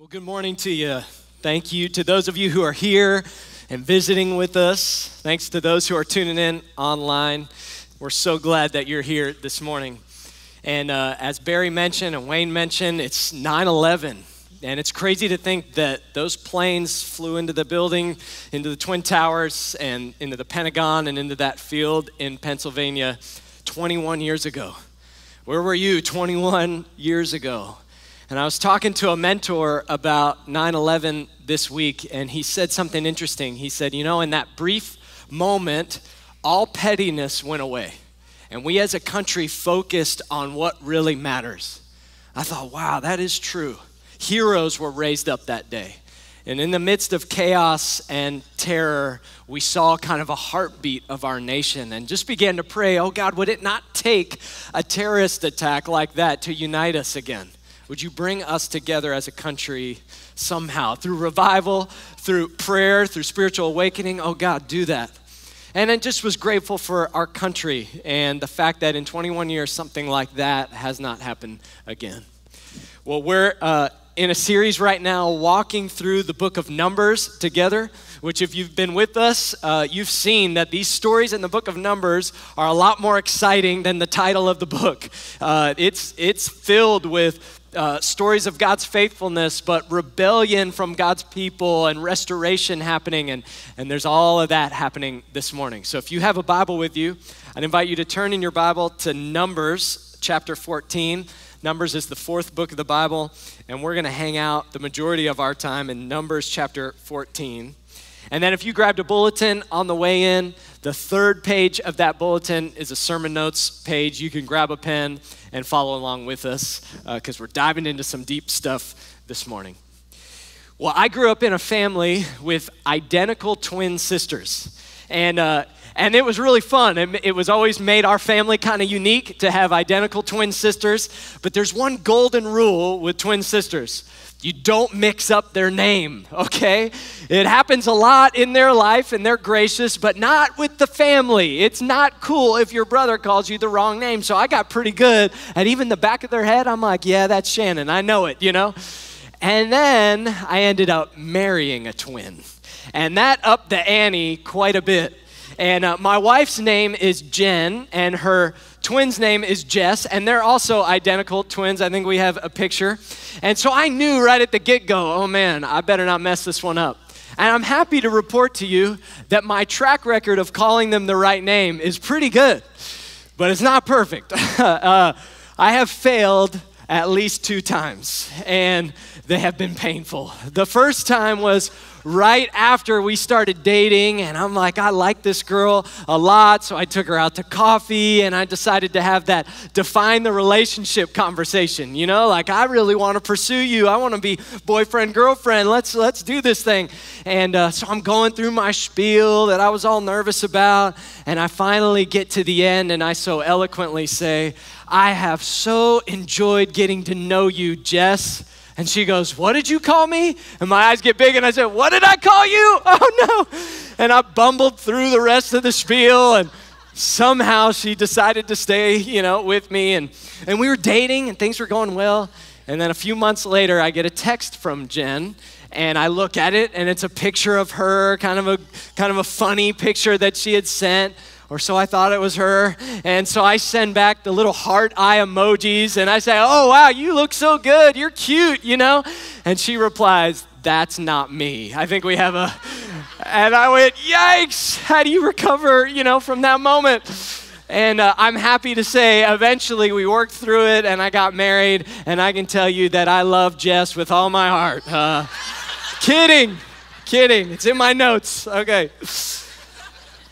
Well, good morning to you. Thank you to those of you who are here and visiting with us. Thanks to those who are tuning in online. We're so glad that you're here this morning. And uh, as Barry mentioned and Wayne mentioned, it's 9 11. And it's crazy to think that those planes flew into the building, into the Twin Towers, and into the Pentagon, and into that field in Pennsylvania 21 years ago. Where were you 21 years ago? And I was talking to a mentor about 9 11 this week, and he said something interesting. He said, You know, in that brief moment, all pettiness went away. And we as a country focused on what really matters. I thought, wow, that is true. Heroes were raised up that day. And in the midst of chaos and terror, we saw kind of a heartbeat of our nation and just began to pray, oh God, would it not take a terrorist attack like that to unite us again? Would you bring us together as a country somehow through revival, through prayer, through spiritual awakening? Oh God, do that. And I just was grateful for our country and the fact that in 21 years, something like that has not happened again. Well, we're uh, in a series right now walking through the book of Numbers together which, if you've been with us, uh, you've seen that these stories in the book of Numbers are a lot more exciting than the title of the book. Uh, it's, it's filled with uh, stories of God's faithfulness, but rebellion from God's people and restoration happening. And, and there's all of that happening this morning. So if you have a Bible with you, I'd invite you to turn in your Bible to Numbers chapter 14. Numbers is the fourth book of the Bible, and we're going to hang out the majority of our time in Numbers chapter 14. And then if you grabbed a bulletin on the way in, the third page of that bulletin is a sermon notes page. You can grab a pen and follow along with us because uh, we're diving into some deep stuff this morning. Well, I grew up in a family with identical twin sisters. And, uh, and it was really fun. It, it was always made our family kind of unique to have identical twin sisters. But there's one golden rule with twin sisters you don't mix up their name, okay? It happens a lot in their life and they're gracious, but not with the family. It's not cool if your brother calls you the wrong name. So I got pretty good at even the back of their head. I'm like, yeah, that's Shannon. I know it, you know? And then I ended up marrying a twin. And that upped the ante quite a bit. And uh, my wife's name is Jen, and her twin's name is Jess, and they're also identical twins. I think we have a picture. And so I knew right at the get go, oh man, I better not mess this one up. And I'm happy to report to you that my track record of calling them the right name is pretty good, but it's not perfect. uh, I have failed at least two times, and they have been painful. The first time was right after we started dating, and I'm like, I like this girl a lot, so I took her out to coffee, and I decided to have that define the relationship conversation. You know, like I really want to pursue you. I want to be boyfriend girlfriend. Let's let's do this thing. And uh, so I'm going through my spiel that I was all nervous about, and I finally get to the end, and I so eloquently say, I have so enjoyed getting to know you, Jess. And she goes, What did you call me? And my eyes get big and I said, What did I call you? Oh no. And I bumbled through the rest of the spiel and somehow she decided to stay, you know, with me. And, and we were dating and things were going well. And then a few months later, I get a text from Jen and I look at it and it's a picture of her, kind of a kind of a funny picture that she had sent or so I thought it was her. And so I send back the little heart eye emojis and I say, Oh, wow, you look so good. You're cute, you know? And she replies, That's not me. I think we have a. And I went, Yikes, how do you recover, you know, from that moment? And uh, I'm happy to say, eventually we worked through it and I got married. And I can tell you that I love Jess with all my heart. Uh, kidding, kidding. It's in my notes. Okay.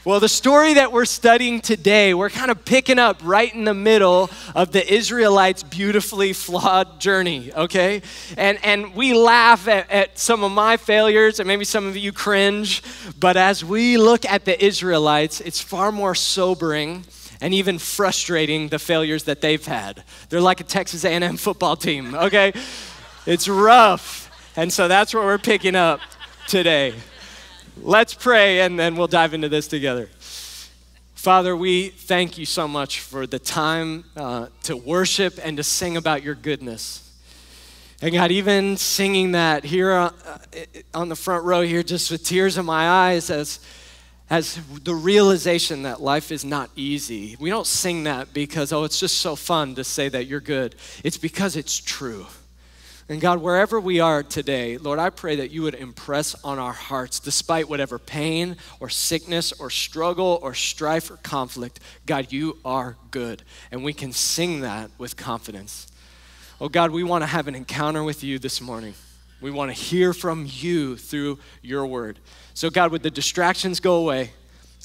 Well, the story that we're studying today, we're kind of picking up right in the middle of the Israelites' beautifully flawed journey, okay? And, and we laugh at, at some of my failures, and maybe some of you cringe, but as we look at the Israelites, it's far more sobering and even frustrating the failures that they've had. They're like a Texas A&M football team, okay? It's rough. And so that's what we're picking up today. Let's pray and then we'll dive into this together. Father, we thank you so much for the time uh, to worship and to sing about your goodness. And God, even singing that here uh, on the front row here, just with tears in my eyes as, as the realization that life is not easy. We don't sing that because, oh, it's just so fun to say that you're good. It's because it's true. And God, wherever we are today, Lord, I pray that you would impress on our hearts, despite whatever pain or sickness or struggle or strife or conflict, God, you are good. And we can sing that with confidence. Oh, God, we want to have an encounter with you this morning. We want to hear from you through your word. So, God, would the distractions go away?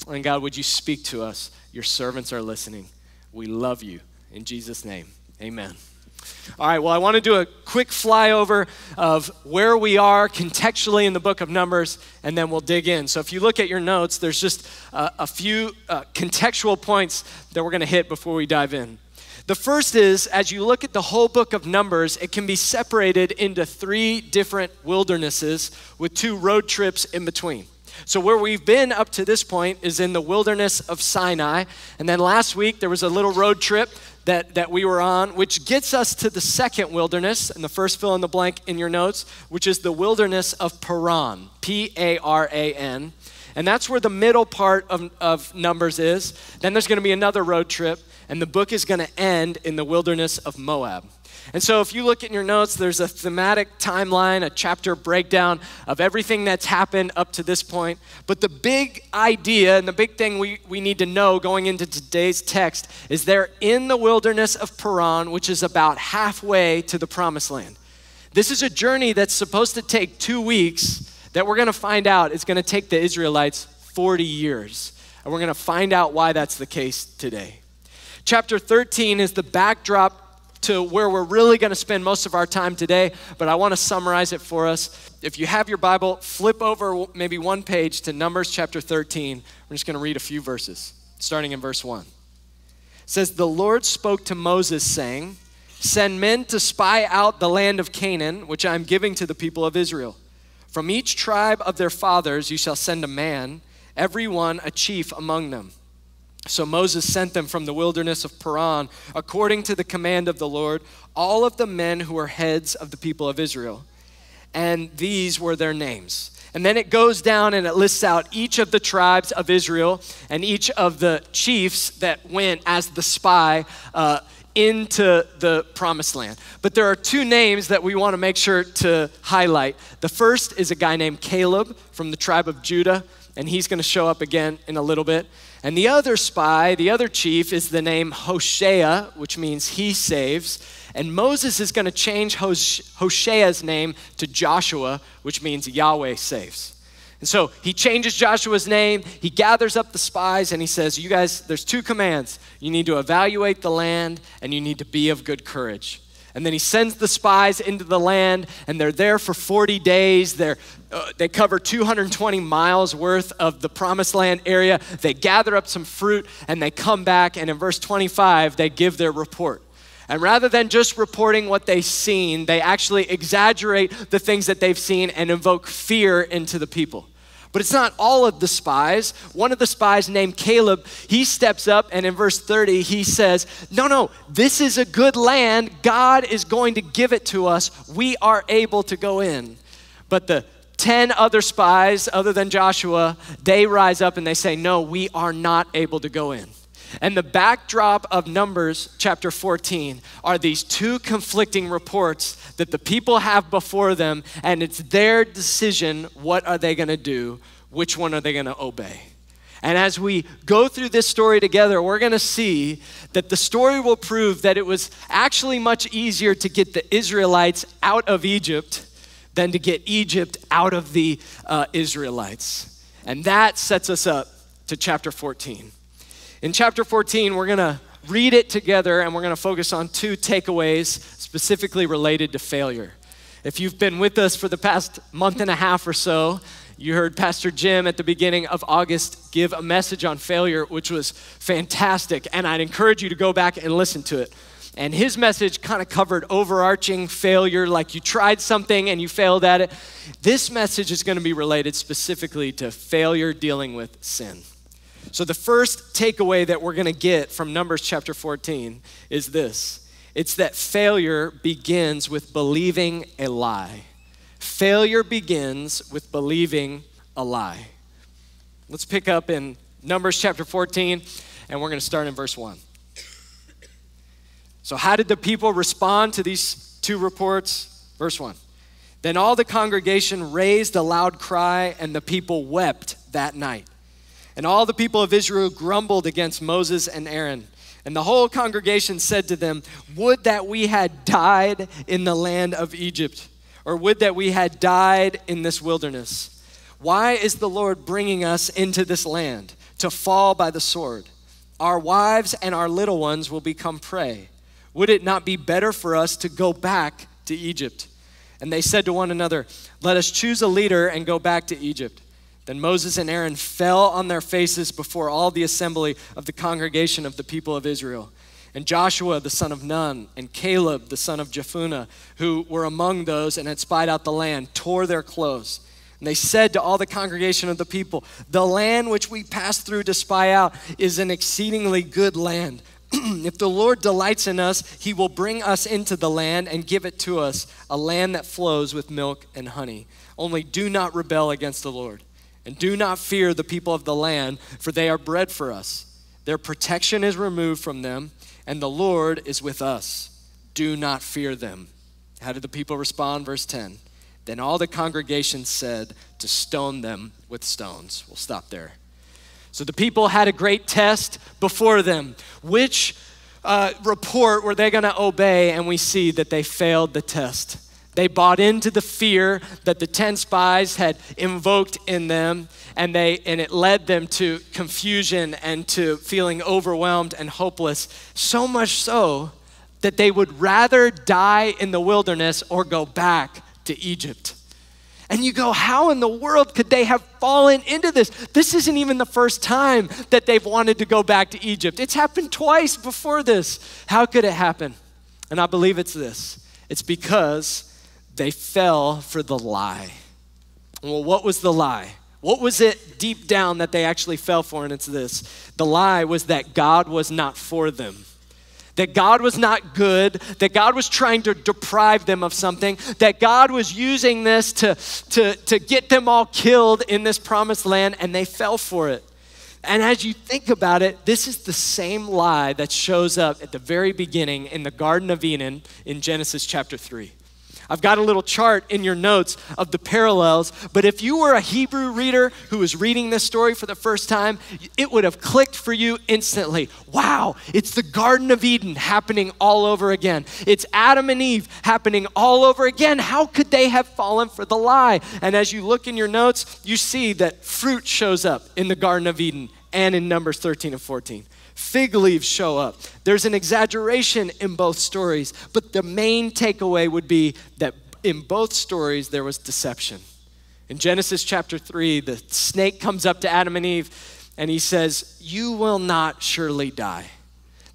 And God, would you speak to us? Your servants are listening. We love you. In Jesus' name, amen. All right, well, I want to do a quick flyover of where we are contextually in the book of Numbers, and then we'll dig in. So, if you look at your notes, there's just uh, a few uh, contextual points that we're going to hit before we dive in. The first is, as you look at the whole book of Numbers, it can be separated into three different wildernesses with two road trips in between. So, where we've been up to this point is in the wilderness of Sinai. And then last week, there was a little road trip that, that we were on, which gets us to the second wilderness, and the first fill in the blank in your notes, which is the wilderness of Paran, P A R A N. And that's where the middle part of, of Numbers is. Then there's going to be another road trip, and the book is going to end in the wilderness of Moab. And so, if you look in your notes, there's a thematic timeline, a chapter breakdown of everything that's happened up to this point. But the big idea and the big thing we, we need to know going into today's text is they're in the wilderness of Paran, which is about halfway to the promised land. This is a journey that's supposed to take two weeks that we're going to find out is going to take the Israelites 40 years. And we're going to find out why that's the case today. Chapter 13 is the backdrop to where we're really going to spend most of our time today, but I want to summarize it for us. If you have your Bible, flip over maybe one page to Numbers chapter 13. We're just going to read a few verses, starting in verse 1. It says, The Lord spoke to Moses, saying, Send men to spy out the land of Canaan, which I am giving to the people of Israel. From each tribe of their fathers you shall send a man, every one a chief among them. So Moses sent them from the wilderness of Paran, according to the command of the Lord, all of the men who were heads of the people of Israel. And these were their names. And then it goes down and it lists out each of the tribes of Israel and each of the chiefs that went as the spy uh, into the promised land. But there are two names that we want to make sure to highlight. The first is a guy named Caleb from the tribe of Judah, and he's going to show up again in a little bit. And the other spy, the other chief, is the name Hoshea, which means he saves. And Moses is going to change Hoshea's name to Joshua, which means Yahweh saves. And so he changes Joshua's name, he gathers up the spies, and he says, You guys, there's two commands. You need to evaluate the land, and you need to be of good courage. And then he sends the spies into the land, and they're there for 40 days. They're, uh, they cover 220 miles worth of the promised land area. They gather up some fruit, and they come back, and in verse 25, they give their report. And rather than just reporting what they've seen, they actually exaggerate the things that they've seen and invoke fear into the people. But it's not all of the spies. One of the spies named Caleb, he steps up and in verse 30 he says, No, no, this is a good land. God is going to give it to us. We are able to go in. But the 10 other spies, other than Joshua, they rise up and they say, No, we are not able to go in. And the backdrop of Numbers chapter 14 are these two conflicting reports that the people have before them, and it's their decision what are they going to do? Which one are they going to obey? And as we go through this story together, we're going to see that the story will prove that it was actually much easier to get the Israelites out of Egypt than to get Egypt out of the uh, Israelites. And that sets us up to chapter 14. In chapter 14, we're going to read it together and we're going to focus on two takeaways specifically related to failure. If you've been with us for the past month and a half or so, you heard Pastor Jim at the beginning of August give a message on failure, which was fantastic. And I'd encourage you to go back and listen to it. And his message kind of covered overarching failure, like you tried something and you failed at it. This message is going to be related specifically to failure dealing with sin. So, the first takeaway that we're going to get from Numbers chapter 14 is this It's that failure begins with believing a lie. Failure begins with believing a lie. Let's pick up in Numbers chapter 14, and we're going to start in verse 1. So, how did the people respond to these two reports? Verse 1. Then all the congregation raised a loud cry, and the people wept that night. And all the people of Israel grumbled against Moses and Aaron. And the whole congregation said to them, Would that we had died in the land of Egypt, or would that we had died in this wilderness. Why is the Lord bringing us into this land to fall by the sword? Our wives and our little ones will become prey. Would it not be better for us to go back to Egypt? And they said to one another, Let us choose a leader and go back to Egypt. Then Moses and Aaron fell on their faces before all the assembly of the congregation of the people of Israel. And Joshua the son of Nun and Caleb the son of Jephunneh, who were among those and had spied out the land, tore their clothes. And they said to all the congregation of the people, The land which we passed through to spy out is an exceedingly good land. if the Lord delights in us, he will bring us into the land and give it to us, a land that flows with milk and honey. Only do not rebel against the Lord. And do not fear the people of the land, for they are bread for us. Their protection is removed from them, and the Lord is with us. Do not fear them. How did the people respond? Verse 10. Then all the congregation said to stone them with stones. We'll stop there. So the people had a great test before them. Which uh, report were they going to obey? And we see that they failed the test. They bought into the fear that the 10 spies had invoked in them, and, they, and it led them to confusion and to feeling overwhelmed and hopeless. So much so that they would rather die in the wilderness or go back to Egypt. And you go, how in the world could they have fallen into this? This isn't even the first time that they've wanted to go back to Egypt. It's happened twice before this. How could it happen? And I believe it's this it's because they fell for the lie. Well, what was the lie? What was it deep down that they actually fell for? And it's this the lie was that God was not for them that God was not good, that God was trying to deprive them of something, that God was using this to, to, to get them all killed in this promised land, and they fell for it. And as you think about it, this is the same lie that shows up at the very beginning in the Garden of Eden in Genesis chapter 3. I've got a little chart in your notes of the parallels, but if you were a Hebrew reader who was reading this story for the first time, it would have clicked for you instantly. Wow, it's the Garden of Eden happening all over again. It's Adam and Eve happening all over again. How could they have fallen for the lie? And as you look in your notes, you see that fruit shows up in the Garden of Eden and in Numbers 13 and 14 fig leaves show up. There's an exaggeration in both stories, but the main takeaway would be that in both stories there was deception. In Genesis chapter 3, the snake comes up to Adam and Eve and he says, You will not surely die.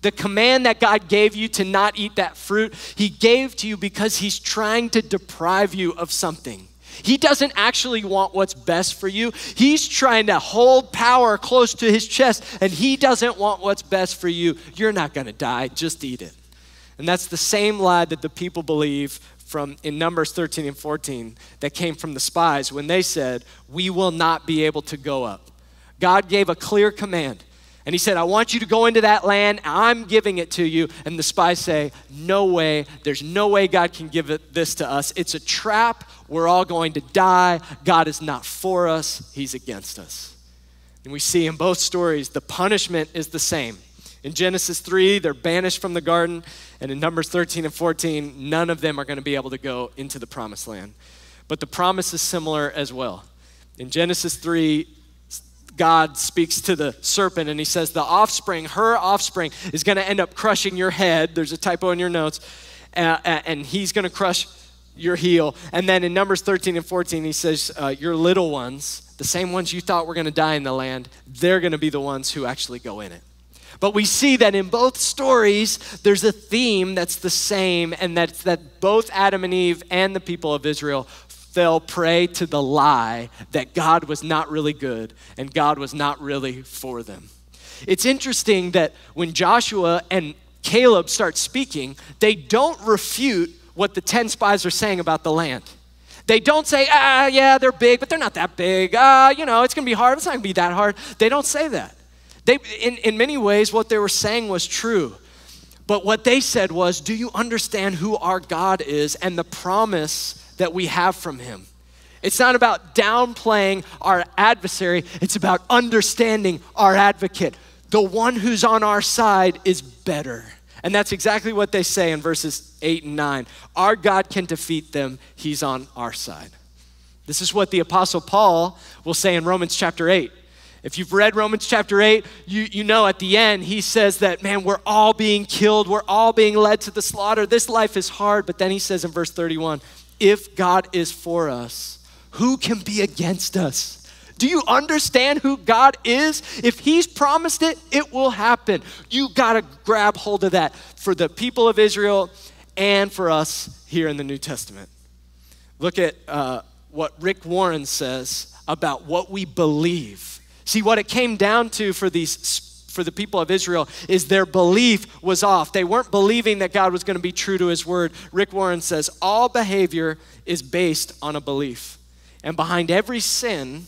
The command that God gave you to not eat that fruit, He gave to you because He's trying to deprive you of something. He doesn't actually want what's best for you. He's trying to hold power close to his chest, and he doesn't want what's best for you. You're not going to die, just eat it. And that's the same lie that the people believe from in Numbers 13 and 14 that came from the spies when they said, We will not be able to go up. God gave a clear command. And he said, I want you to go into that land. I'm giving it to you. And the spies say, No way. There's no way God can give it, this to us. It's a trap. We're all going to die. God is not for us, He's against us. And we see in both stories, the punishment is the same. In Genesis 3, they're banished from the garden. And in Numbers 13 and 14, none of them are going to be able to go into the promised land. But the promise is similar as well. In Genesis 3, God speaks to the serpent and he says, The offspring, her offspring, is going to end up crushing your head. There's a typo in your notes. Uh, and he's going to crush your heel. And then in Numbers 13 and 14, he says, uh, Your little ones, the same ones you thought were going to die in the land, they're going to be the ones who actually go in it. But we see that in both stories, there's a theme that's the same, and that's that both Adam and Eve and the people of Israel fell prey to the lie that God was not really good and God was not really for them. It's interesting that when Joshua and Caleb start speaking, they don't refute what the 10 spies are saying about the land. They don't say, ah, yeah, they're big, but they're not that big. Ah, you know, it's gonna be hard. It's not gonna be that hard. They don't say that. They, in, in many ways, what they were saying was true. But what they said was, do you understand who our God is and the promise that we have from him? It's not about downplaying our adversary, it's about understanding our advocate. The one who's on our side is better. And that's exactly what they say in verses 8 and 9. Our God can defeat them, He's on our side. This is what the Apostle Paul will say in Romans chapter 8. If you've read Romans chapter 8, you, you know at the end, he says that, man, we're all being killed, we're all being led to the slaughter. This life is hard. But then he says in verse 31 if God is for us, who can be against us? Do you understand who God is? If He's promised it, it will happen. You got to grab hold of that for the people of Israel and for us here in the New Testament. Look at uh, what Rick Warren says about what we believe. See, what it came down to for these for the people of Israel is their belief was off. They weren't believing that God was going to be true to his word. Rick Warren says all behavior is based on a belief. And behind every sin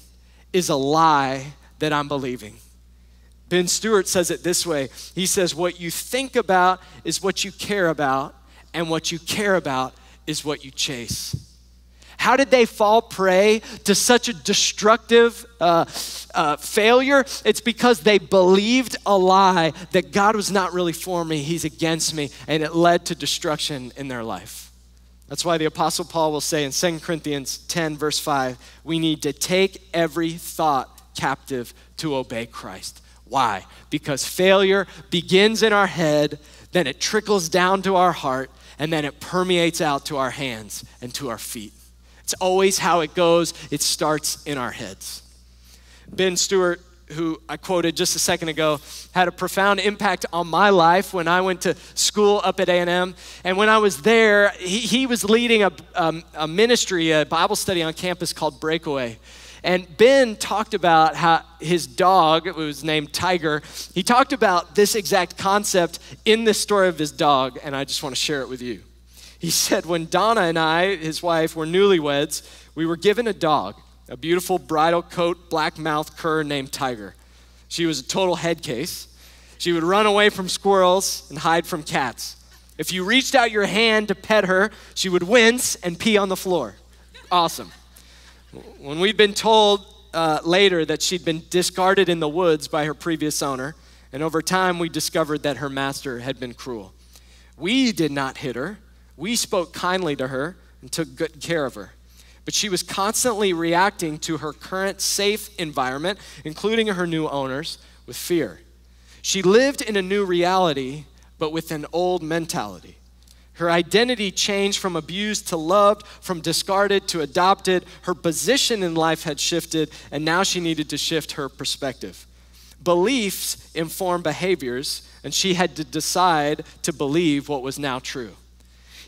is a lie that I'm believing. Ben Stewart says it this way He says, What you think about is what you care about, and what you care about is what you chase. How did they fall prey to such a destructive uh, uh, failure? It's because they believed a lie that God was not really for me, He's against me, and it led to destruction in their life. That's why the Apostle Paul will say in 2 Corinthians 10, verse 5, we need to take every thought captive to obey Christ. Why? Because failure begins in our head, then it trickles down to our heart, and then it permeates out to our hands and to our feet. It's always how it goes, it starts in our heads. Ben Stewart, who I quoted just a second ago, had a profound impact on my life when I went to school up at A&M. And when I was there, he, he was leading a, um, a ministry, a Bible study on campus called Breakaway. And Ben talked about how his dog, it was named Tiger, he talked about this exact concept in the story of his dog, and I just want to share it with you. He said, When Donna and I, his wife, were newlyweds, we were given a dog a beautiful brindle coat, black mouth cur named Tiger. She was a total head case. She would run away from squirrels and hide from cats. If you reached out your hand to pet her, she would wince and pee on the floor. Awesome. When we'd been told uh, later that she'd been discarded in the woods by her previous owner, and over time we discovered that her master had been cruel. We did not hit her. We spoke kindly to her and took good care of her but she was constantly reacting to her current safe environment, including her new owners, with fear. She lived in a new reality, but with an old mentality. Her identity changed from abused to loved, from discarded to adopted. Her position in life had shifted, and now she needed to shift her perspective. Beliefs inform behaviors, and she had to decide to believe what was now true.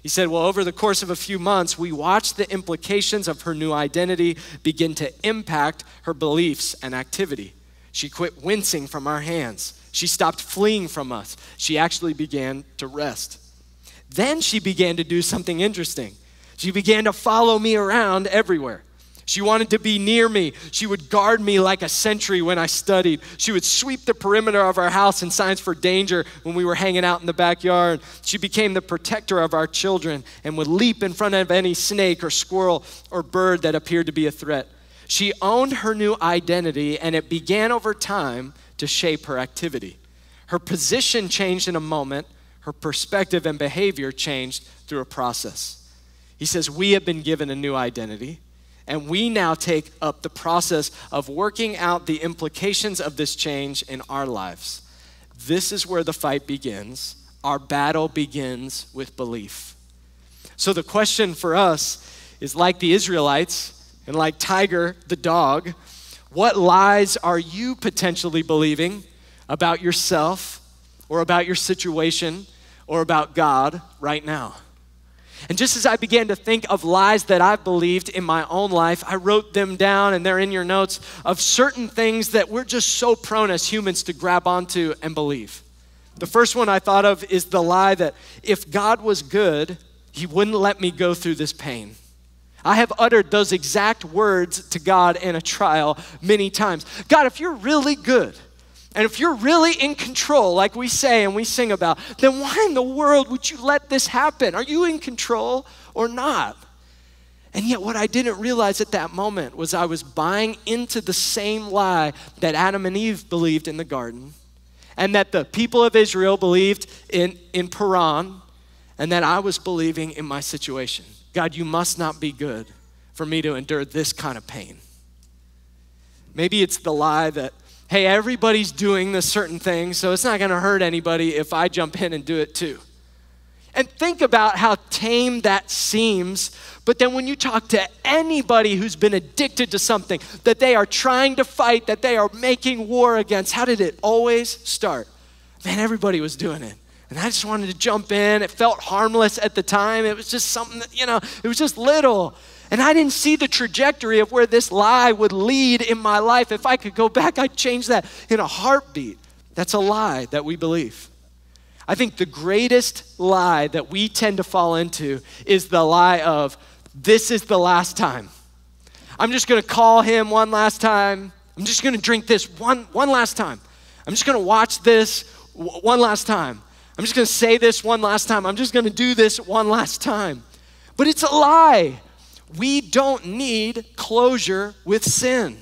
He said, Well, over the course of a few months, we watched the implications of her new identity begin to impact her beliefs and activity. She quit wincing from our hands. She stopped fleeing from us. She actually began to rest. Then she began to do something interesting. She began to follow me around everywhere. She wanted to be near me. She would guard me like a sentry when I studied. She would sweep the perimeter of our house in signs for danger when we were hanging out in the backyard. She became the protector of our children and would leap in front of any snake or squirrel or bird that appeared to be a threat. She owned her new identity, and it began over time to shape her activity. Her position changed in a moment, her perspective and behavior changed through a process. He says, We have been given a new identity. And we now take up the process of working out the implications of this change in our lives. This is where the fight begins. Our battle begins with belief. So the question for us is like the Israelites and like Tiger the dog, what lies are you potentially believing about yourself or about your situation or about God right now? And just as I began to think of lies that I've believed in my own life, I wrote them down and they're in your notes of certain things that we're just so prone as humans to grab onto and believe. The first one I thought of is the lie that if God was good, he wouldn't let me go through this pain. I have uttered those exact words to God in a trial many times. God, if you're really good, and if you're really in control, like we say and we sing about, then why in the world would you let this happen? Are you in control or not? And yet, what I didn't realize at that moment was I was buying into the same lie that Adam and Eve believed in the garden, and that the people of Israel believed in, in Paran, and that I was believing in my situation. God, you must not be good for me to endure this kind of pain. Maybe it's the lie that, hey, everybody's doing this certain thing, so it's not gonna hurt anybody if I jump in and do it too. And think about how tame that seems. But then when you talk to anybody who's been addicted to something that they are trying to fight, that they are making war against, how did it always start? Man, everybody was doing it. And I just wanted to jump in. It felt harmless at the time. It was just something that, you know, it was just little. And I didn't see the trajectory of where this lie would lead in my life. If I could go back, I'd change that in a heartbeat. That's a lie that we believe. I think the greatest lie that we tend to fall into is the lie of, this is the last time. I'm just gonna call him one last time. I'm just gonna drink this one, one last time. I'm just gonna watch this one last time. I'm just gonna say this one last time. I'm just gonna do this one last time. But it's a lie. We don't need closure with sin.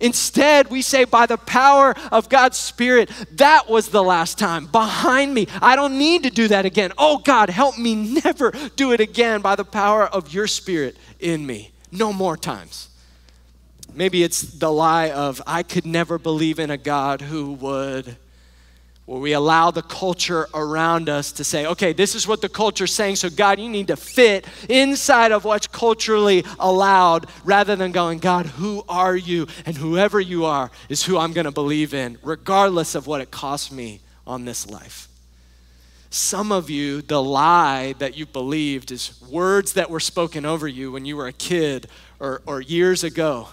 Instead, we say, by the power of God's Spirit, that was the last time. Behind me. I don't need to do that again. Oh, God, help me never do it again by the power of your Spirit in me. No more times. Maybe it's the lie of, I could never believe in a God who would where we allow the culture around us to say, okay, this is what the culture is saying, so God, you need to fit inside of what's culturally allowed rather than going, God, who are you? And whoever you are is who I'm going to believe in, regardless of what it costs me on this life. Some of you, the lie that you believed is words that were spoken over you when you were a kid or, or years ago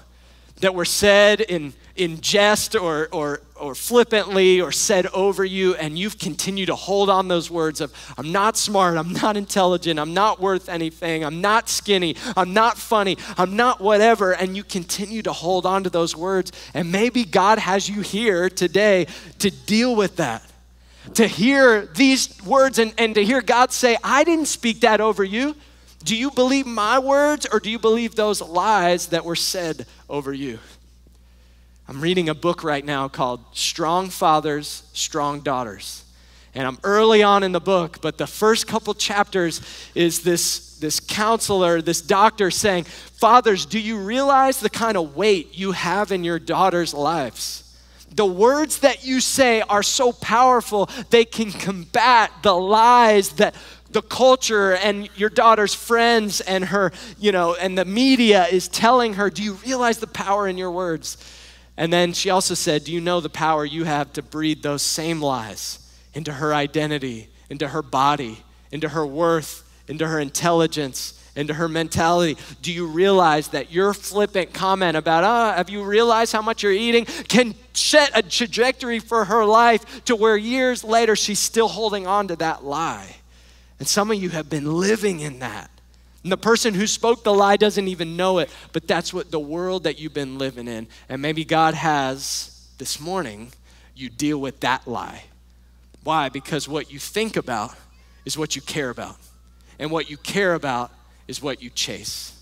that were said in, in jest or, or, or flippantly or said over you, and you've continued to hold on those words of, I'm not smart, I'm not intelligent, I'm not worth anything, I'm not skinny, I'm not funny, I'm not whatever, and you continue to hold on to those words. And maybe God has you here today to deal with that. To hear these words and, and to hear God say, I didn't speak that over you. Do you believe my words or do you believe those lies that were said over you? I'm reading a book right now called Strong Fathers, Strong Daughters. And I'm early on in the book, but the first couple chapters is this, this counselor, this doctor saying, Fathers, do you realize the kind of weight you have in your daughters' lives? The words that you say are so powerful, they can combat the lies that the culture and your daughter's friends and her, you know, and the media is telling her, Do you realize the power in your words? And then she also said, Do you know the power you have to breathe those same lies into her identity, into her body, into her worth, into her intelligence, into her mentality? Do you realize that your flippant comment about, oh, have you realized how much you're eating, can set a trajectory for her life to where years later she's still holding on to that lie? And some of you have been living in that. And the person who spoke the lie doesn't even know it, but that's what the world that you've been living in. And maybe God has this morning you deal with that lie. Why? Because what you think about is what you care about. And what you care about is what you chase.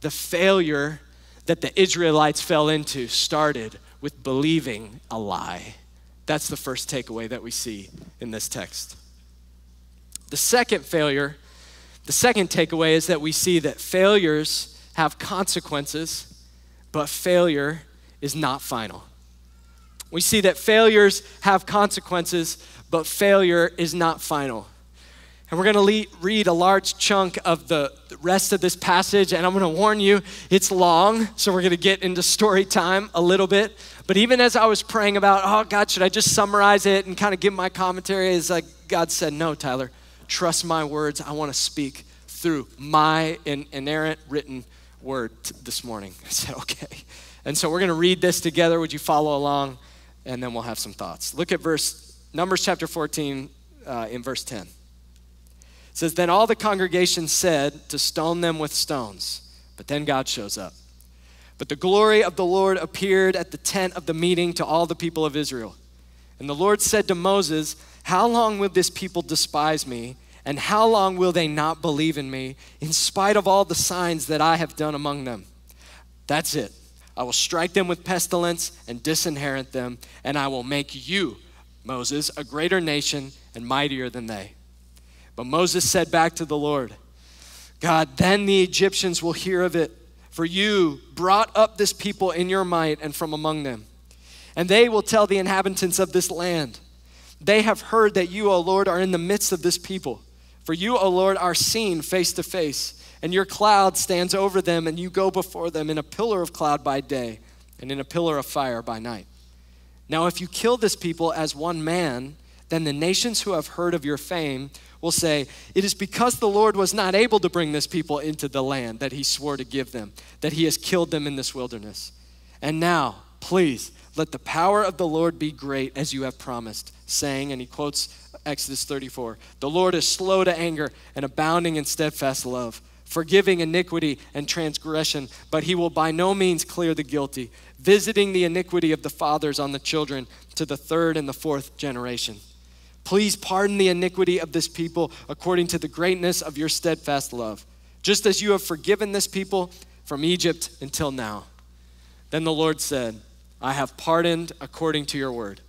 The failure that the Israelites fell into started with believing a lie. That's the first takeaway that we see in this text. The second failure, the second takeaway is that we see that failures have consequences, but failure is not final. We see that failures have consequences, but failure is not final. And we're going to read a large chunk of the rest of this passage, and I'm going to warn you, it's long, so we're going to get into story time a little bit. But even as I was praying about, oh, God, should I just summarize it and kind of give my commentary? It's like God said, no, Tyler, trust my words. I want to speak through my inerrant written word this morning. I said, okay. And so we're going to read this together. Would you follow along? And then we'll have some thoughts. Look at verse Numbers chapter 14, uh, in verse 10. It says, Then all the congregation said to stone them with stones. But then God shows up. But the glory of the Lord appeared at the tent of the meeting to all the people of Israel. And the Lord said to Moses, How long will this people despise me? And how long will they not believe in me, in spite of all the signs that I have done among them? That's it. I will strike them with pestilence and disinherit them, and I will make you, Moses, a greater nation and mightier than they. But Moses said back to the Lord, God, then the Egyptians will hear of it, for you brought up this people in your might and from among them. And they will tell the inhabitants of this land, They have heard that you, O Lord, are in the midst of this people. For you, O Lord, are seen face to face, and your cloud stands over them, and you go before them in a pillar of cloud by day and in a pillar of fire by night. Now, if you kill this people as one man, then the nations who have heard of your fame will say, It is because the Lord was not able to bring this people into the land that he swore to give them, that he has killed them in this wilderness. And now, please, let the power of the Lord be great as you have promised, saying, and he quotes Exodus 34 The Lord is slow to anger and abounding in steadfast love, forgiving iniquity and transgression, but he will by no means clear the guilty, visiting the iniquity of the fathers on the children to the third and the fourth generation. Please pardon the iniquity of this people according to the greatness of your steadfast love, just as you have forgiven this people from Egypt until now. Then the Lord said, I have pardoned according to your word.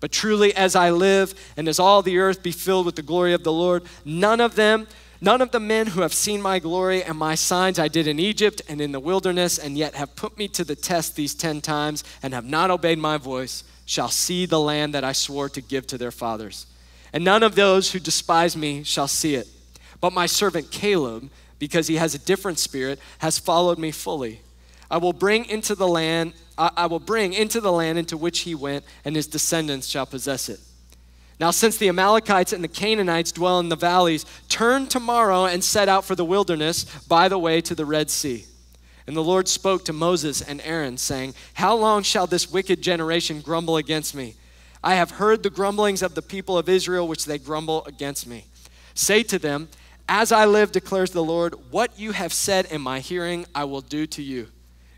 But truly, as I live, and as all the earth be filled with the glory of the Lord, none of them, none of the men who have seen my glory and my signs I did in Egypt and in the wilderness, and yet have put me to the test these ten times and have not obeyed my voice, shall see the land that I swore to give to their fathers and none of those who despise me shall see it. But my servant Caleb, because he has a different spirit, has followed me fully. I will bring into the land, I will bring into the land into which he went, and his descendants shall possess it. Now, since the Amalekites and the Canaanites dwell in the valleys, turn tomorrow and set out for the wilderness by the way to the Red Sea. And the Lord spoke to Moses and Aaron, saying, How long shall this wicked generation grumble against me? I have heard the grumblings of the people of Israel, which they grumble against me. Say to them, As I live, declares the Lord, what you have said in my hearing, I will do to you.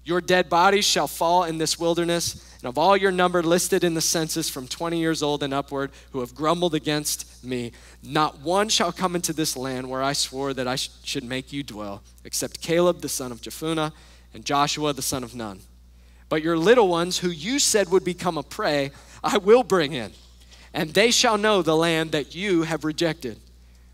Your dead bodies shall fall in this wilderness, and of all your number listed in the census from 20 years old and upward, who have grumbled against me, not one shall come into this land where I swore that I sh- should make you dwell, except Caleb the son of Jephunneh and Joshua the son of Nun. But your little ones, who you said would become a prey, I will bring in, and they shall know the land that you have rejected.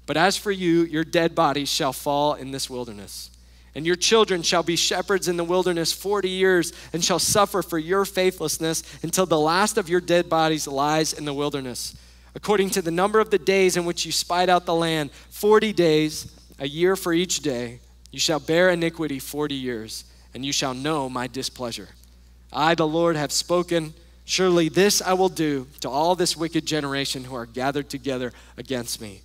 But as for you, your dead bodies shall fall in this wilderness. And your children shall be shepherds in the wilderness 40 years and shall suffer for your faithlessness until the last of your dead bodies lies in the wilderness. According to the number of the days in which you spied out the land, 40 days, a year for each day, you shall bear iniquity 40 years, and you shall know my displeasure. I, the Lord, have spoken Surely this I will do to all this wicked generation who are gathered together against me.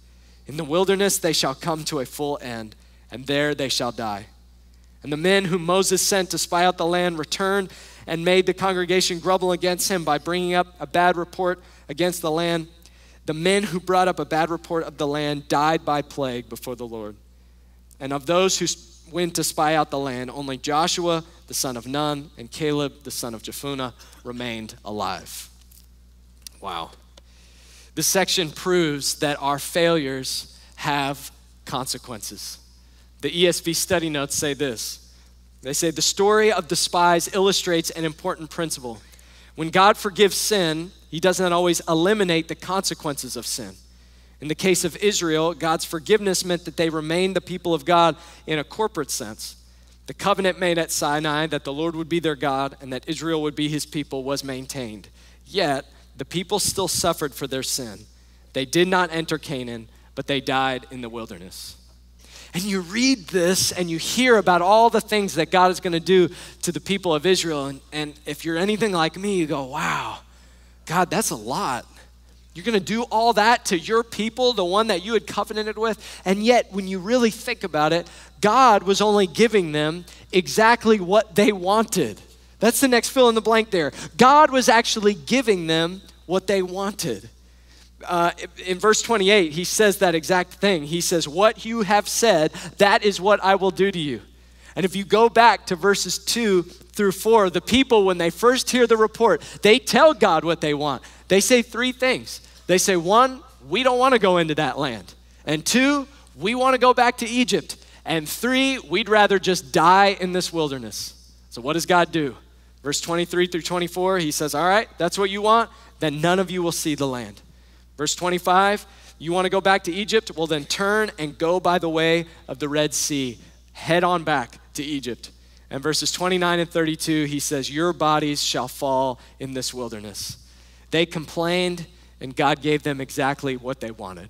In the wilderness they shall come to a full end, and there they shall die. And the men whom Moses sent to spy out the land returned and made the congregation grumble against him by bringing up a bad report against the land. The men who brought up a bad report of the land died by plague before the Lord. And of those who went to spy out the land, only Joshua the son of Nun and Caleb the son of Jephunneh remained alive. Wow. This section proves that our failures have consequences. The ESV study notes say this they say the story of the spies illustrates an important principle. When God forgives sin, he does not always eliminate the consequences of sin. In the case of Israel, God's forgiveness meant that they remained the people of God in a corporate sense. The covenant made at Sinai that the Lord would be their God and that Israel would be his people was maintained. Yet, the people still suffered for their sin. They did not enter Canaan, but they died in the wilderness. And you read this and you hear about all the things that God is going to do to the people of Israel. And, and if you're anything like me, you go, wow, God, that's a lot. You're going to do all that to your people, the one that you had covenanted with. And yet, when you really think about it, God was only giving them exactly what they wanted. That's the next fill in the blank there. God was actually giving them what they wanted. Uh, in verse 28, he says that exact thing. He says, What you have said, that is what I will do to you. And if you go back to verses 2 through 4, the people, when they first hear the report, they tell God what they want. They say three things. They say, One, we don't want to go into that land. And two, we want to go back to Egypt. And three, we'd rather just die in this wilderness. So, what does God do? Verse 23 through 24, he says, All right, that's what you want, then none of you will see the land. Verse 25, you want to go back to Egypt? Well, then turn and go by the way of the Red Sea. Head on back to Egypt. And verses 29 and 32, he says, Your bodies shall fall in this wilderness. They complained, and God gave them exactly what they wanted.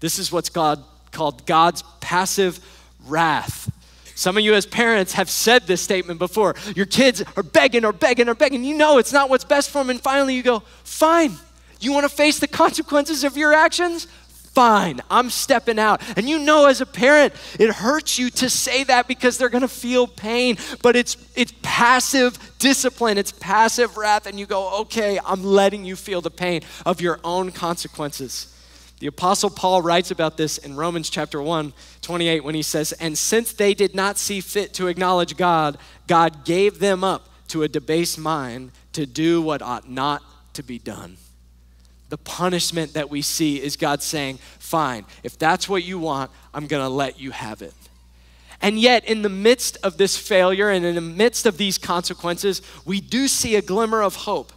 This is what's God, called God's passive wrath. Some of you, as parents, have said this statement before. Your kids are begging or begging or begging. You know it's not what's best for them, and finally you go, Fine. You want to face the consequences of your actions? Fine, I'm stepping out. And you know, as a parent, it hurts you to say that because they're going to feel pain, but it's, it's passive discipline, it's passive wrath, and you go, okay, I'm letting you feel the pain of your own consequences. The Apostle Paul writes about this in Romans chapter 1, 28, when he says, And since they did not see fit to acknowledge God, God gave them up to a debased mind to do what ought not to be done. The punishment that we see is God saying, Fine, if that's what you want, I'm going to let you have it. And yet, in the midst of this failure and in the midst of these consequences, we do see a glimmer of hope.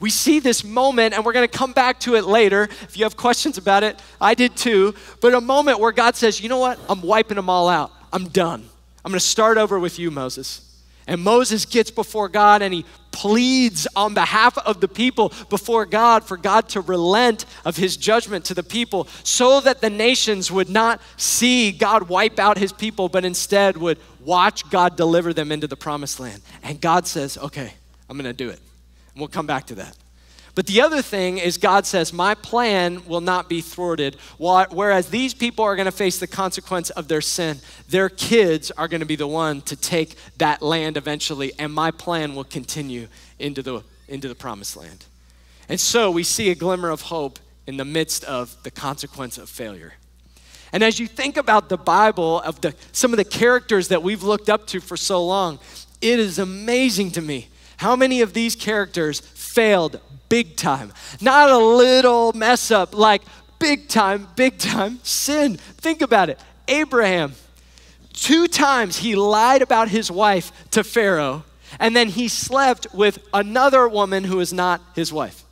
We see this moment, and we're going to come back to it later. If you have questions about it, I did too. But a moment where God says, You know what? I'm wiping them all out. I'm done. I'm going to start over with you, Moses. And Moses gets before God and he pleads on behalf of the people before God for God to relent of his judgment to the people so that the nations would not see God wipe out his people, but instead would watch God deliver them into the promised land. And God says, Okay, I'm going to do it. And we'll come back to that. But the other thing is, God says, My plan will not be thwarted. Whereas these people are going to face the consequence of their sin, their kids are going to be the one to take that land eventually, and my plan will continue into the, into the promised land. And so we see a glimmer of hope in the midst of the consequence of failure. And as you think about the Bible, of the, some of the characters that we've looked up to for so long, it is amazing to me how many of these characters failed big time? Not a little mess up, like big time, big time sin. Think about it. Abraham, two times he lied about his wife to Pharaoh, and then he slept with another woman who is not his wife.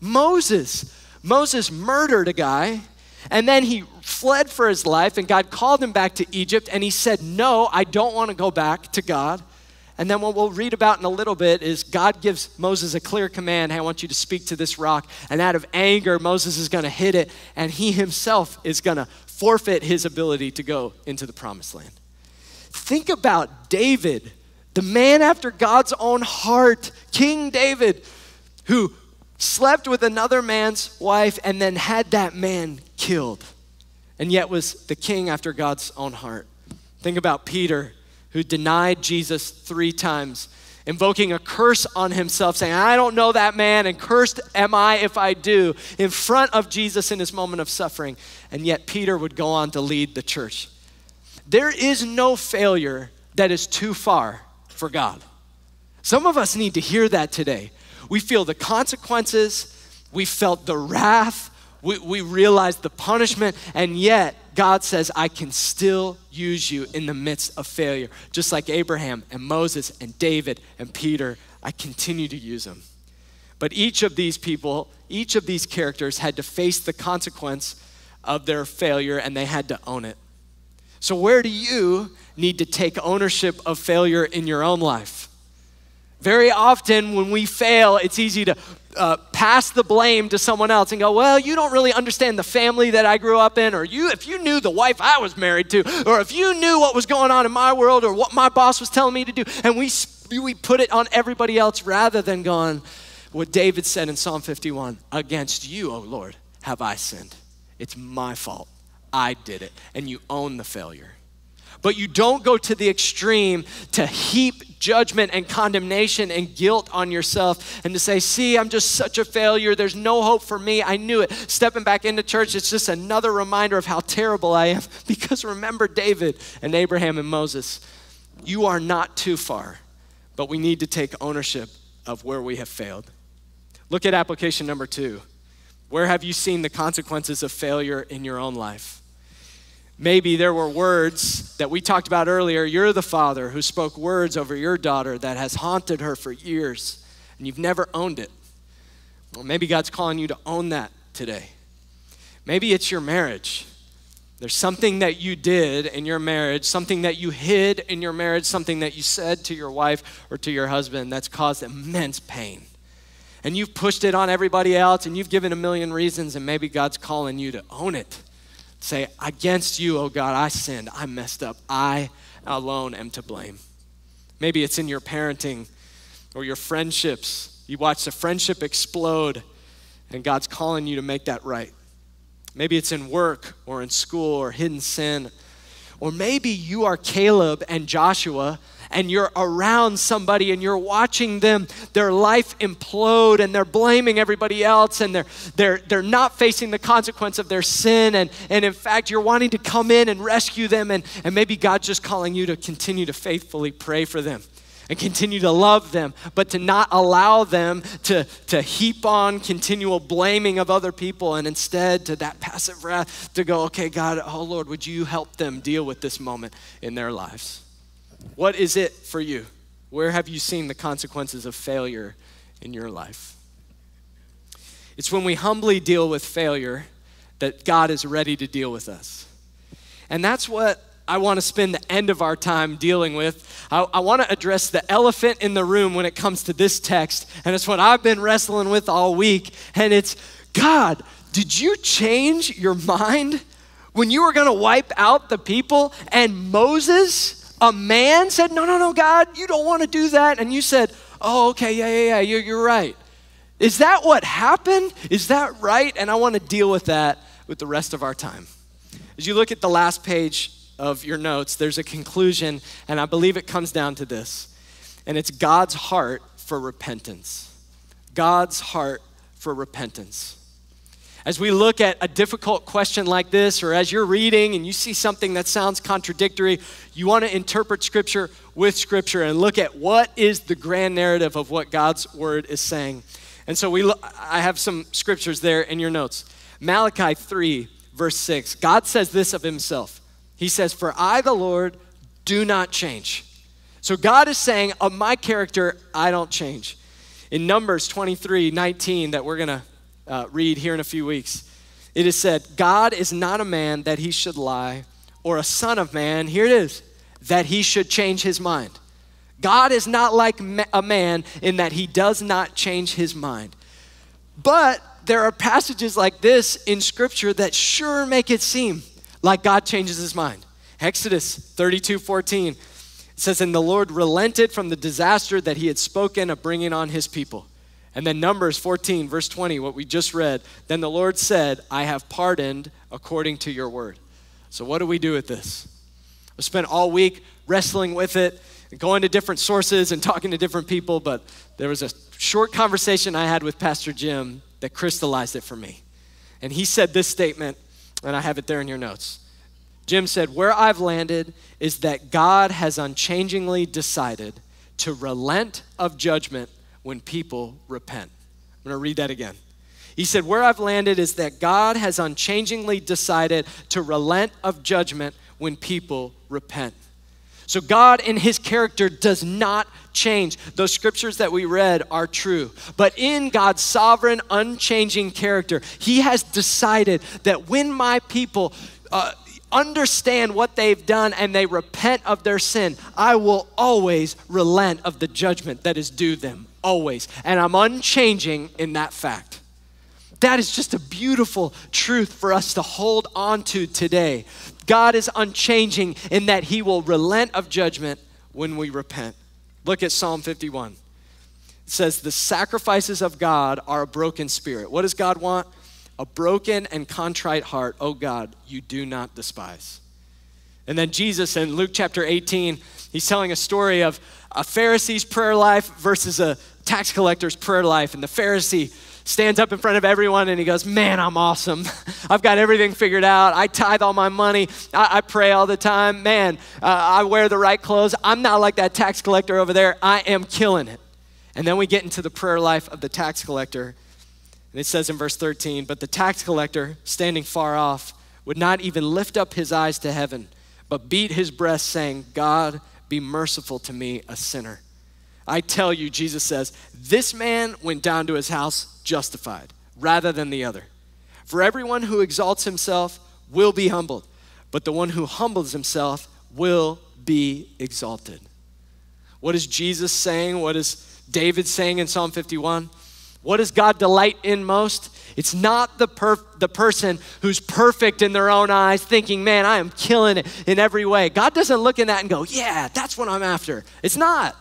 Moses, Moses murdered a guy. And then he fled for his life, and God called him back to Egypt, and he said, No, I don't want to go back to God. And then what we'll read about in a little bit is God gives Moses a clear command hey, I want you to speak to this rock. And out of anger, Moses is going to hit it, and he himself is going to forfeit his ability to go into the promised land. Think about David, the man after God's own heart, King David, who slept with another man's wife and then had that man killed, and yet was the king after God's own heart. Think about Peter who denied Jesus three times, invoking a curse on himself, saying, I don't know that man, and cursed am I if I do, in front of Jesus in his moment of suffering. And yet Peter would go on to lead the church. There is no failure that is too far for God. Some of us need to hear that today. We feel the consequences, we felt the wrath, we, we realize the punishment, and yet God says, I can still use you in the midst of failure. Just like Abraham and Moses and David and Peter, I continue to use them. But each of these people, each of these characters had to face the consequence of their failure and they had to own it. So, where do you need to take ownership of failure in your own life? Very often, when we fail, it's easy to uh, pass the blame to someone else and go, well, you don't really understand the family that I grew up in, or you, if you knew the wife I was married to, or if you knew what was going on in my world, or what my boss was telling me to do, and we, we put it on everybody else rather than going, what David said in Psalm 51 Against you, O Lord, have I sinned. It's my fault. I did it. And you own the failure. But you don't go to the extreme to heap judgment and condemnation and guilt on yourself and to say, See, I'm just such a failure. There's no hope for me. I knew it. Stepping back into church, it's just another reminder of how terrible I am. Because remember David and Abraham and Moses. You are not too far, but we need to take ownership of where we have failed. Look at application number two. Where have you seen the consequences of failure in your own life? Maybe there were words that we talked about earlier. You're the father who spoke words over your daughter that has haunted her for years, and you've never owned it. Well, maybe God's calling you to own that today. Maybe it's your marriage. There's something that you did in your marriage, something that you hid in your marriage, something that you said to your wife or to your husband that's caused immense pain. And you've pushed it on everybody else and you've given a million reasons, and maybe God's calling you to own it. Say, Against you, oh God, I sinned. I messed up. I alone am to blame. Maybe it's in your parenting or your friendships. You watch the friendship explode, and God's calling you to make that right. Maybe it's in work or in school or hidden sin. Or maybe you are Caleb and Joshua and you're around somebody and you're watching them, their life implode and they're blaming everybody else and they're, they're, they're not facing the consequence of their sin. And, and in fact, you're wanting to come in and rescue them. And, and maybe God's just calling you to continue to faithfully pray for them and continue to love them, but to not allow them to, to heap on continual blaming of other people and instead to that passive wrath to go, okay, God, oh Lord, would you help them deal with this moment in their lives? What is it for you? Where have you seen the consequences of failure in your life? It's when we humbly deal with failure that God is ready to deal with us. And that's what I want to spend the end of our time dealing with. I, I, want to address the elephant in the room when it comes to this text, and it's what I've been wrestling with all week. And it's God, did you change your mind when you were going to wipe out the people? And Moses, a man, said, No, no, no, God, you don't want to do that. And you said, Oh, okay, yeah, yeah, yeah, you're, you're right. Is that what happened? Is that right? And I want to deal with that with the rest of our time. As you look at the last page of your notes, there's a conclusion, and I believe it comes down to this. And it's God's heart for repentance. God's heart for repentance. As we look at a difficult question like this, or as you're reading and you see something that sounds contradictory, you want to interpret Scripture with Scripture and look at what is the grand narrative of what God's Word is saying. And so we, lo- I have some scriptures there in your notes. Malachi 3, verse 6. God says this of Himself he says, For I, the Lord, do not change. So God is saying, Of my character, I don't change. In Numbers 23 19, that we're going to uh, read here in a few weeks, it is said, God is not a man that he should lie, or a son of man, here it is, that he should change his mind. God is not like a man in that he does not change his mind. But there are passages like this in Scripture that sure make it seem like God changes his mind. Exodus 32 14 says, And the Lord relented from the disaster that he had spoken of bringing on his people. And then Numbers 14, verse 20, what we just read, then the Lord said, I have pardoned according to your word. So, what do we do with this? I spent all week wrestling with it, going to different sources and talking to different people, but there was a short conversation I had with Pastor Jim that crystallized it for me. And he said this statement and I have it there in your notes. Jim said, Where I've landed is that God has unchangingly decided to relent of judgment when people repent. I'm going to read that again. He said, Where I've landed is that God has unchangingly decided to relent of judgment when people repent. So, God in His character does not change. Those scriptures that we read are true. But in God's sovereign, unchanging character, He has decided that when my people uh, understand what they've done and they repent of their sin, I will always relent of the judgment that is due them. Always. And I'm unchanging in that fact. That is just a beautiful truth for us to hold on to today. God is unchanging in that he will relent of judgment when we repent. Look at Psalm 51. It says, The sacrifices of God are a broken spirit. What does God want? A broken and contrite heart, oh God, you do not despise. And then Jesus in Luke chapter 18, he's telling a story of a Pharisee's prayer life versus a tax collector's prayer life. And the Pharisee stands up in front of everyone and he goes, Man, I'm awesome. I've got everything figured out. I tithe all my money. I, I pray all the time. Man, uh, I wear the right clothes. I'm not like that tax collector over there. I am killing it. And then we get into the prayer life of the tax collector. And it says in verse 13, But the tax collector, standing far off, would not even lift up his eyes to heaven, but beat his breast, saying, God, be merciful to me, a sinner. I tell you, Jesus says, this man went down to his house justified rather than the other. For everyone who exalts himself will be humbled, but the one who humbles himself will be exalted. What is Jesus saying? What is David saying in Psalm 51? What does God delight in most? It's not the, perf- the person who's perfect in their own eyes, thinking, man, I am killing it in every way. God doesn't look in that and go, yeah, that's what I'm after. It's not.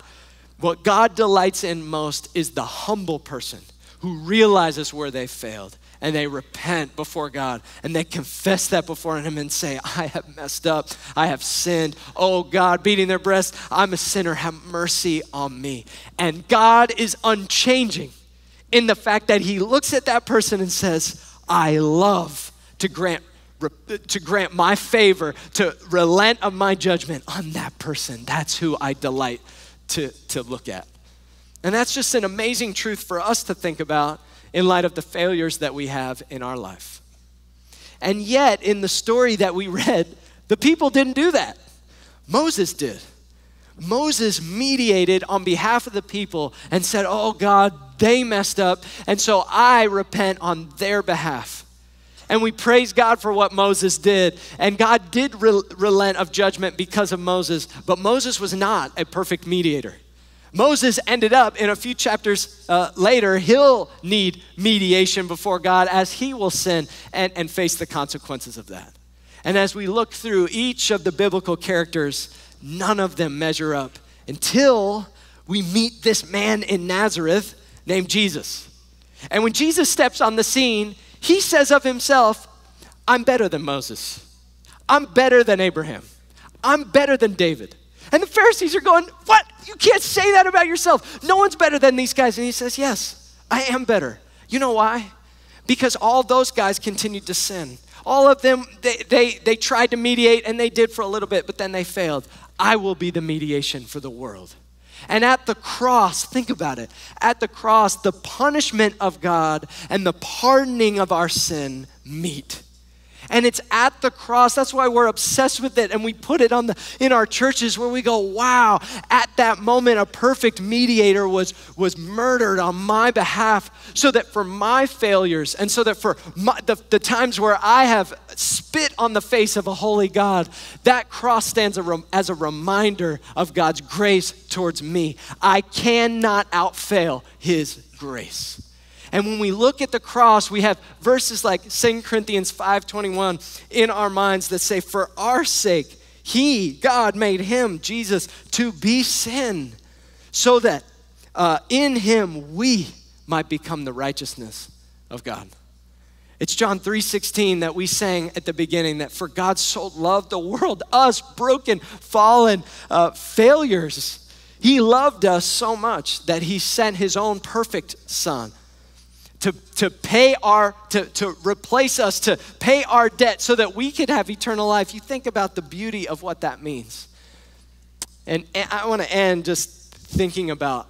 What God delights in most is the humble person who realizes where they failed and they repent before God and they confess that before Him and say, I have messed up. I have sinned. Oh God, beating their breast, I'm a sinner. Have mercy on me. And God is unchanging in the fact that He looks at that person and says, I love to grant to grant my favor, to relent of my judgment on that person. That's who I delight to, to look at. And that's just an amazing truth for us to think about in light of the failures that we have in our life. And yet, in the story that we read, the people didn't do that. Moses did. Moses mediated on behalf of the people and said, Oh God, they messed up, and so I repent on their behalf. And we praise God for what Moses did. And God did re- relent of judgment because of Moses, but Moses was not a perfect mediator. Moses ended up in a few chapters uh, later, he'll need mediation before God as he will sin and, and face the consequences of that. And as we look through each of the biblical characters, none of them measure up until we meet this man in Nazareth named Jesus. And when Jesus steps on the scene, he says of himself, I'm better than Moses. I'm better than Abraham. I'm better than David. And the Pharisees are going, What? You can't say that about yourself. No one's better than these guys. And he says, Yes, I am better. You know why? Because all those guys continued to sin. All of them, they, they, they tried to mediate and they did for a little bit, but then they failed. I will be the mediation for the world. And at the cross, think about it. At the cross, the punishment of God and the pardoning of our sin meet. And it's at the cross. That's why we're obsessed with it. And we put it on the, in our churches where we go, wow, at that moment, a perfect mediator was, was murdered on my behalf so that for my failures and so that for my, the, the times where I have spit on the face of a holy God, that cross stands a, as a reminder of God's grace towards me. I cannot outfail his grace. And when we look at the cross, we have verses like 2 Corinthians 5:21 in our minds that say, "For our sake, he, God, made him, Jesus, to be sin, so that uh, in him we might become the righteousness of God." It's John 3:16 that we sang at the beginning that for God so loved the world, us broken, fallen uh, failures. He loved us so much that he sent his own perfect son to, to pay our, to, to replace us, to pay our debt so that we could have eternal life. You think about the beauty of what that means. And, I want to end just thinking about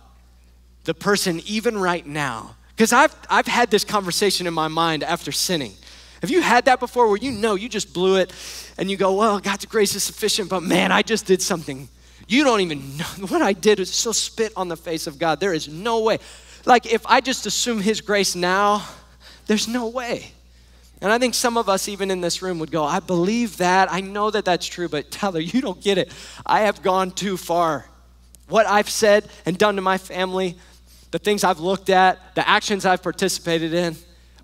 the person even right now. Because I've, I've had this conversation in my mind after sinning. Have you had that before where you know you just blew it and you go, well, God's grace is sufficient, but man, I just did something. You don't even know what I did is so spit on the face of God. There is no way. Like, if I just assume His grace now, there's no way. And I think some of us, even in this room, would go, I believe that. I know that that's true, but Tyler, you don't get it. I have gone too far. What I've said and done to my family, the things I've looked at, the actions I've participated in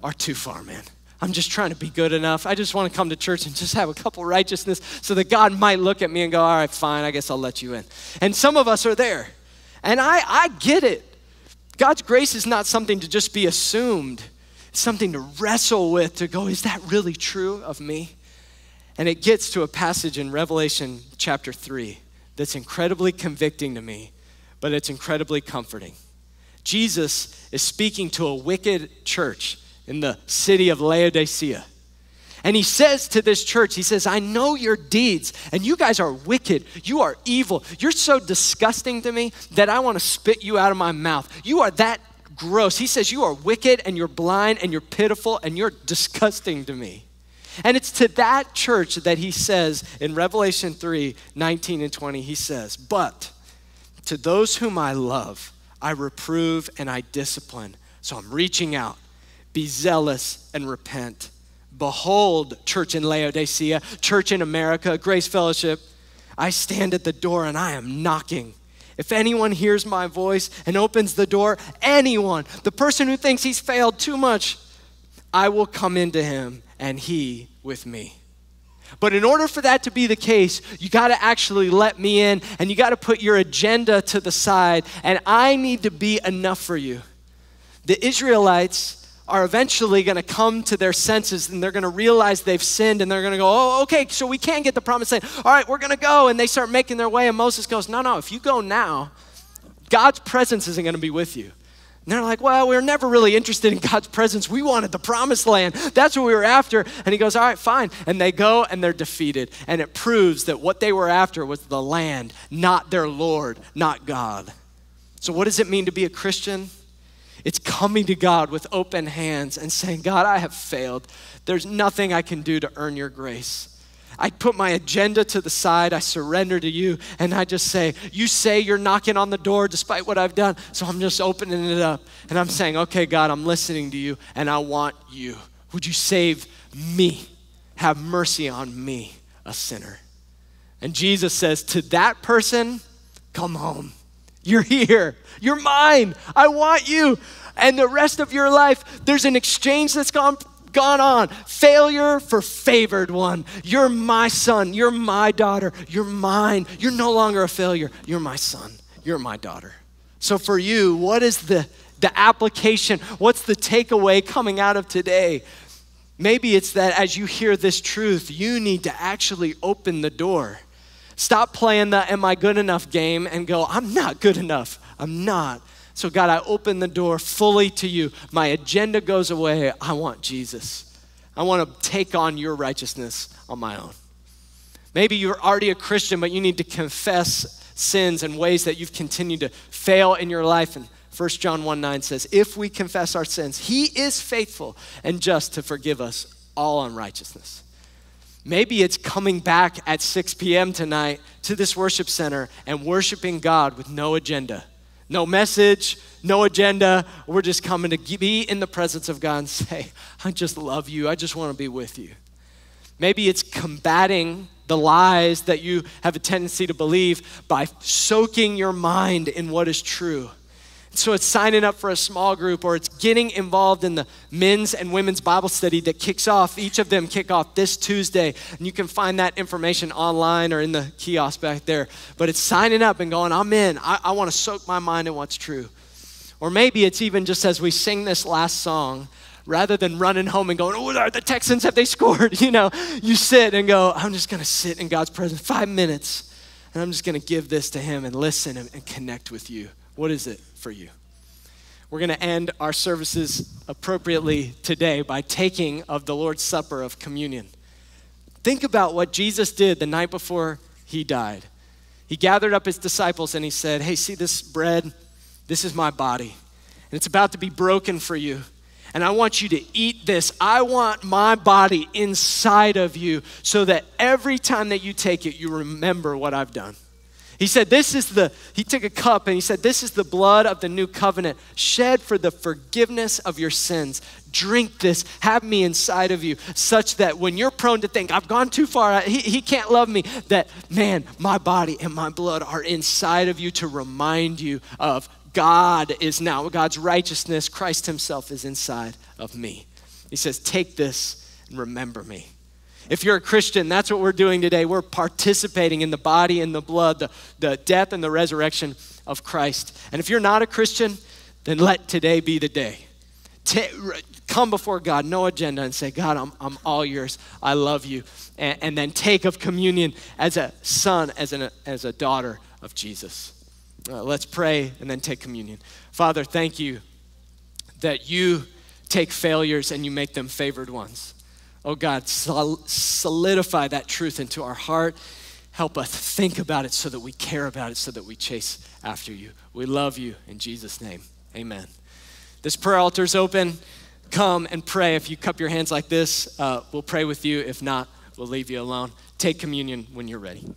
are too far, man. I'm just trying to be good enough. I just want to come to church and just have a couple righteousness so that God might look at me and go, all right, fine, I guess I'll let you in. And some of us are there. And I, I get it. God's grace is not something to just be assumed, it's something to wrestle with, to go, is that really true of me? And it gets to a passage in Revelation chapter 3 that's incredibly convicting to me, but it's incredibly comforting. Jesus is speaking to a wicked church in the city of Laodicea. And he says to this church, he says, I know your deeds, and you guys are wicked. You are evil. You're so disgusting to me that I want to spit you out of my mouth. You are that gross. He says, You are wicked, and you're blind, and you're pitiful, and you're disgusting to me. And it's to that church that he says in Revelation 3 19 and 20, he says, But to those whom I love, I reprove and I discipline. So I'm reaching out. Be zealous and repent. Behold, church in Laodicea, church in America, Grace Fellowship, I stand at the door and I am knocking. If anyone hears my voice and opens the door, anyone, the person who thinks he's failed too much, I will come into him and he with me. But in order for that to be the case, you got to actually let me in and you got to put your agenda to the side, and I need to be enough for you. The Israelites are eventually going to come to their senses and they're going to realize they've sinned and they're going to go, oh, okay, so we can get the promised land. All right, we're going to go. And they start making their way, and Moses goes, no, no, if you go now, God's presence isn't going to be with you. And they're like, well, we are never really interested in God's presence. We wanted the promised land. That's what we were after. And he goes, all right, fine. And they go and they're defeated. And it proves that what they were after was the land, not their Lord, not God. So, what does it mean to be a Christian? It's coming to God with open hands and saying, God, I have failed. There's nothing I can do to earn your grace. I put my agenda to the side, I surrender to you, and I just say, You say you're knocking on the door despite what I've done, so I'm just opening it up. And I'm saying, Okay, God, I'm listening to you, and I want you. Would you save me? Have mercy on me, a sinner. And Jesus says, To that person, come home. You're here. You're mine. I want you. And the rest of your life, there's an exchange that's gone gone on. Failure for favored one. You're my son. You're my daughter. You're mine. You're no longer a failure. You're my son. You're my daughter. So for you, what is the, the application? What's the takeaway coming out of today? Maybe it's that as you hear this truth, you need to actually open the door. Stop playing the am I good enough game and go, I'm not good enough. I'm not. So, God, I open the door fully to you. My agenda goes away. I want Jesus. I want to take on your righteousness on my own. Maybe you're already a Christian, but you need to confess sins and ways that you've continued to fail in your life. And 1 John 1 9 says, If we confess our sins, he is faithful and just to forgive us all unrighteousness. Maybe it's coming back at 6 p.m. tonight to this worship center and worshiping God with no agenda no message, no agenda. We're just coming to be in the presence of God and say, I just love you. I just want to be with you. Maybe it's combating the lies that you have a tendency to believe by soaking your mind in what is true. So it's signing up for a small group or it's getting involved in the men's and women's Bible study that kicks off. Each of them kick off this Tuesday. And you can find that information online or in the kiosk back there. But it's signing up and going, I'm in. I, I want to soak my mind in what's true. Or maybe it's even just as we sing this last song, rather than running home and going, oh, are the Texans, have they scored? You know, you sit and go, I'm just going to sit in God's presence five minutes. And I'm just going to give this to Him and listen and, and connect with you. What is it? For you. We're going to end our services appropriately today by taking of the Lord's Supper of communion. Think about what Jesus did the night before he died. He gathered up his disciples and he said, Hey, see this bread? This is my body, and it's about to be broken for you. And I want you to eat this. I want my body inside of you so that every time that you take it, you remember what I've done. He said, This is the, he took a cup and he said, This is the blood of the new covenant shed for the forgiveness of your sins. Drink this, have me inside of you, such that when you're prone to think, I've gone too far, he, he can't love me, that man, my body and my blood are inside of you to remind you of God is now, God's righteousness, Christ Himself is inside of me. He says, Take this and remember me. If you're a Christian, that's what we're doing today. We're participating in the body and the blood, the, the death and the resurrection of Christ. And if you're not a Christian, then let today be the day. come before God, no agenda, and say, God, I'm, I'm all yours. I love you. And, and then take of communion as a son, as, an, as a daughter of Jesus. Uh, let's pray and then take communion. Father, thank you that you take failures and you make them favored ones. Oh God, solidify that truth into our heart. Help us think about it so that we care about it, so that we chase after you. We love you in Jesus' name. Amen. This prayer altar is open. Come and pray. If you cup your hands like this, uh, we'll pray with you. If not, we'll leave you alone. Take communion when you're ready.